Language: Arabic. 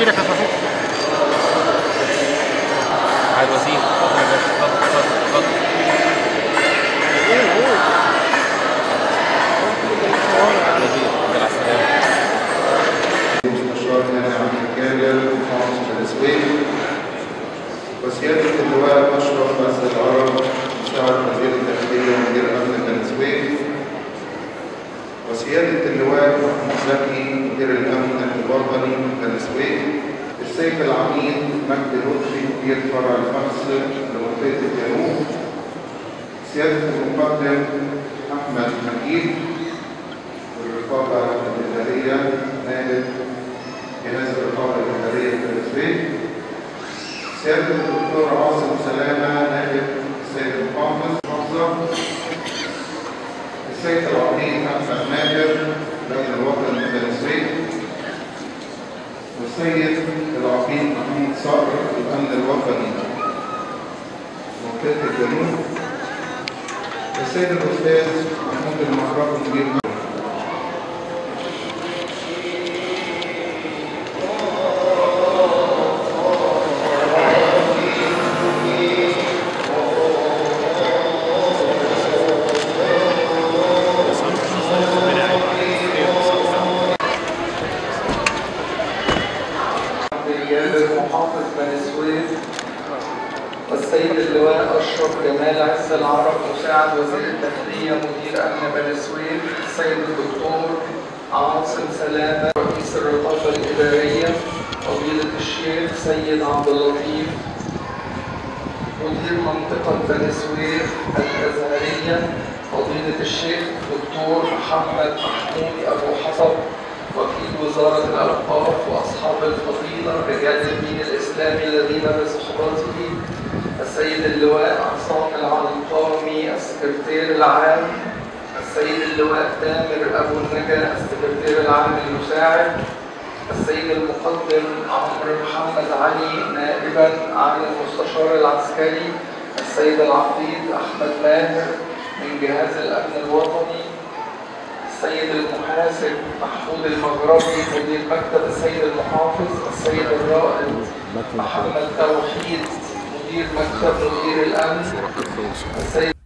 إيدك يا صفوف على الوزير اتفضل اتفضل اتفضل وسيادة اللواء أشرف أسد العرب مساعد وزير. الداخلية ومدير أمن الدنسويل وسيادة اللواء محمود زكي مدير الأمن الوطني السيف العميد مجدي لطفي مدير فرع الفحص لمنطقة الجنوب. سيادة المقدم أحمد حكيم الرقابة الإدارية نائب جهاز الرقابة الإدارية التنسويق سيادة الدكتور عاصم سلامة نائب السيد المحافظ السيد العقيد أحمد ماجر رئيس الوطن التنسويق والسيد العقيد محمود صقر الأمن الوطني منطقة الجنوب السيد الأستاذ محمود المعرف مدير رجال المحافظ بني سويف والسيد اللواء أشرف جمال عز العرب مساعد وزير الداخلية مدير أمن بني سويف السيد الدكتور عاصم سلامة رئيس الرقابة الإدارية فضيلة الشيخ سيد عبد اللطيف مدير منطقة بني سويف الأزهرية فضيلة الشيخ الدكتور محمد محمود أبو حسب وزارة الأوقاف وأصحاب الفضيلة رجال الدين الإسلامي الذين بصحبته السيد اللواء عصام العلقامي السكرتير العام السيد اللواء تامر أبو النجا السكرتير العام المساعد السيد المقدم عمرو محمد علي نائبا عن المستشار العسكري السيد العقيد أحمد ماهر من جهاز الأمن الوطني. السيد المحاسب محمود المغربي مدير مكتب السيد المحافظ السيد الرائد محمد توحيد مدير مكتب مدير الأمن السيد